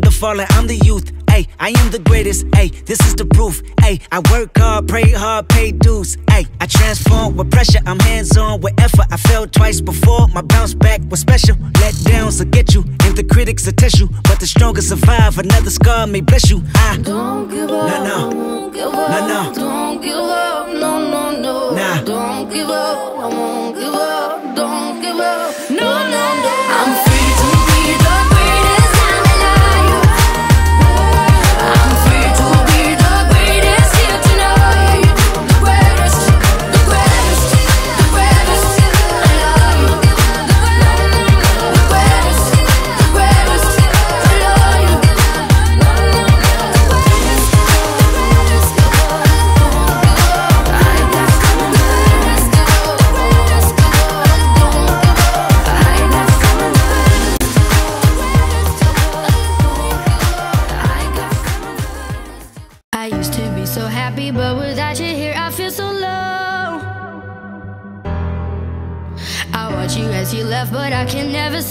mother I'm the youth. Ayy, I am the greatest. Ayy, this is the proof. Ayy, I work hard, pray hard, pay dues. Ayy, I transform with pressure. I'm hands on with effort. I fell twice before. My bounce back was special. Let downs will get you, and the critics will test you. But the strongest survive. Another scar may bless you. I don't give up. No, no. Give up. No, no. Don't give up. No, no, no. Nah. Don't give up. I won't give up. Don't give up.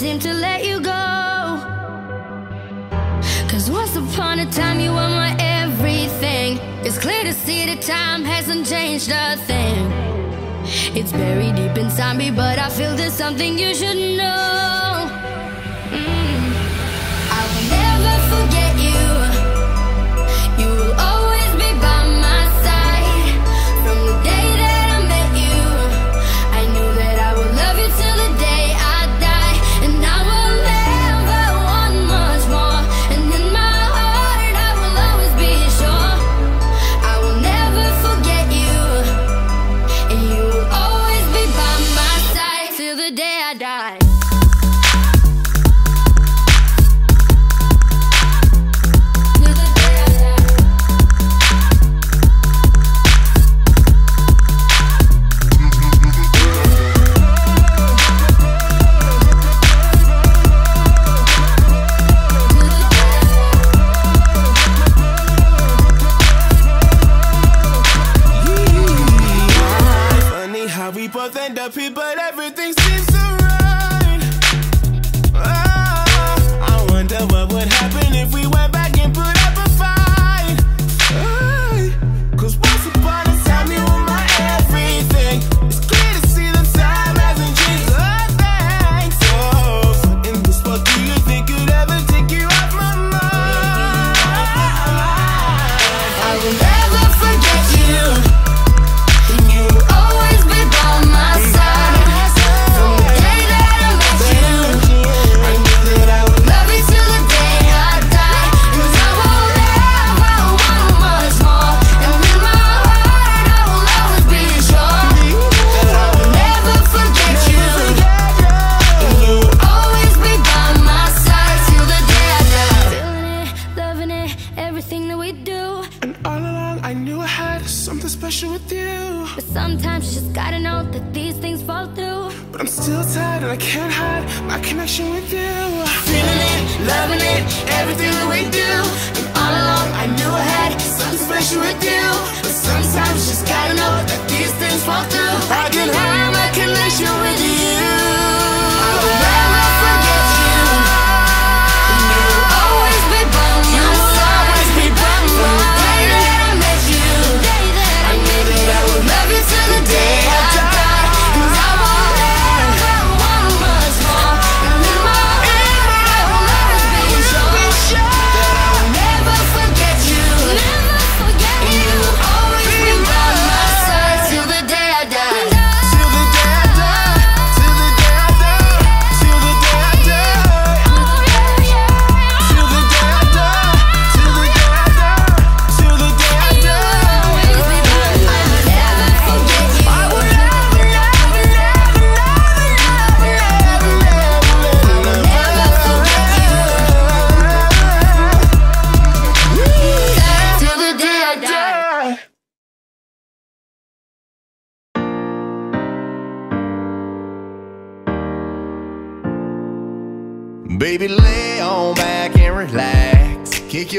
Seem to let you go. Cause once upon a time, you were my everything. It's clear to see that time hasn't changed a thing. It's buried deep inside me, but I feel there's something you should know. Both end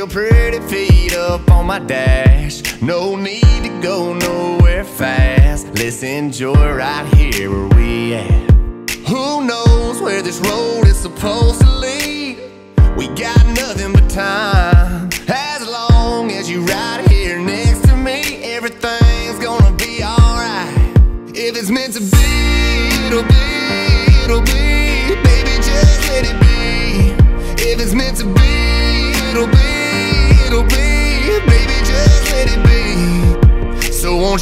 your pretty feet up on my dash. No need to go nowhere fast. Let's enjoy right here where we at.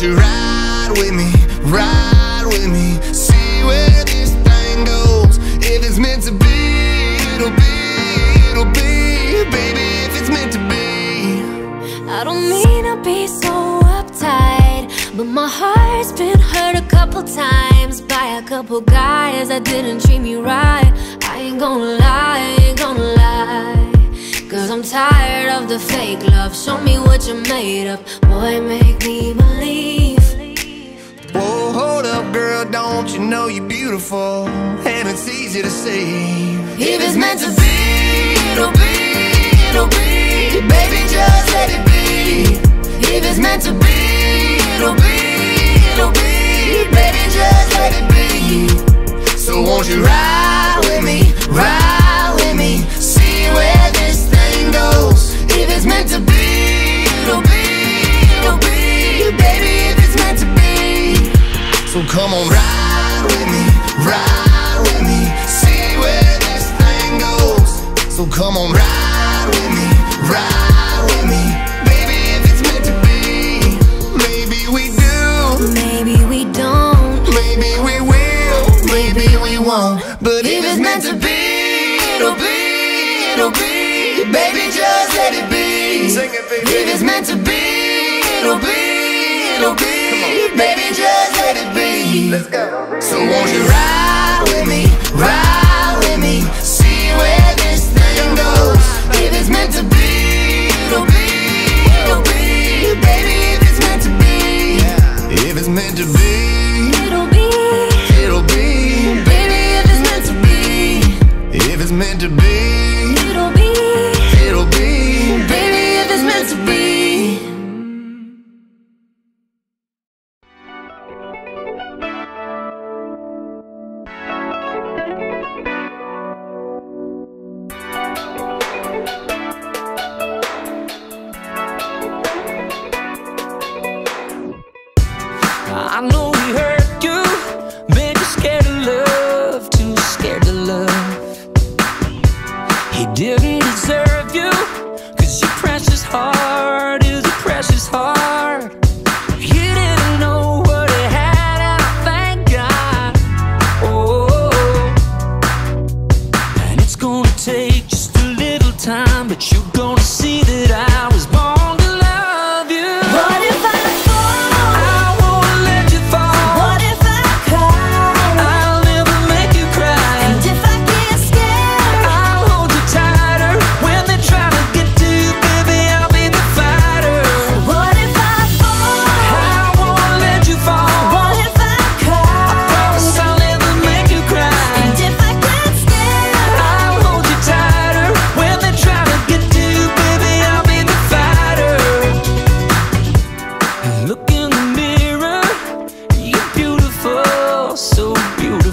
You ride with me, ride with me, see where this thing goes. If it's meant to be, it'll be, it'll be. Baby, if it's meant to be. I don't mean to be so uptight, but my heart's been hurt a couple times by a couple guys that didn't treat me right. I ain't gonna lie, I ain't gonna lie. Cause I'm tired of the fake love. Show me what you're made of. Boy, make me believe. Whoa, hold up, girl, don't you know you're beautiful? And it's easy to see. If it's meant to be, it'll be, it'll be. Baby, just let it be. If it's meant to be, it'll be, it'll be. Baby, just let it be. So won't you ride with me, ride goes. If it's meant to be, it'll be, it'll be. Baby, if it's meant to be. So come on, ride with me, ride with me, see where this thing goes. So come on, ride with me, ride with me, baby, if it's meant to be. Maybe we do, Maybe we don't. maybe we will, maybe we won't. Just let it be. Sing it, baby. If it's meant to be, it'll be, it'll be. Baby, just let it be. let's go. So won't you ride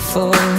for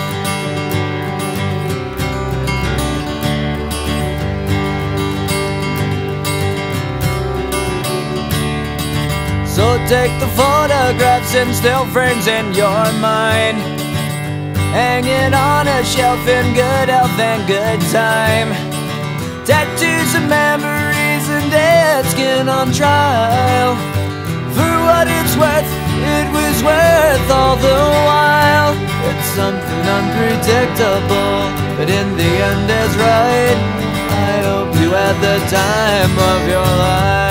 So take the photographs and still frames in your mind. Hanging on a shelf in good health and good time. Tattoos of memories and dead skin on trial. For what it's worth, it was worth all the while. It's something unpredictable, but in the end is right. I hope you had the time of your life.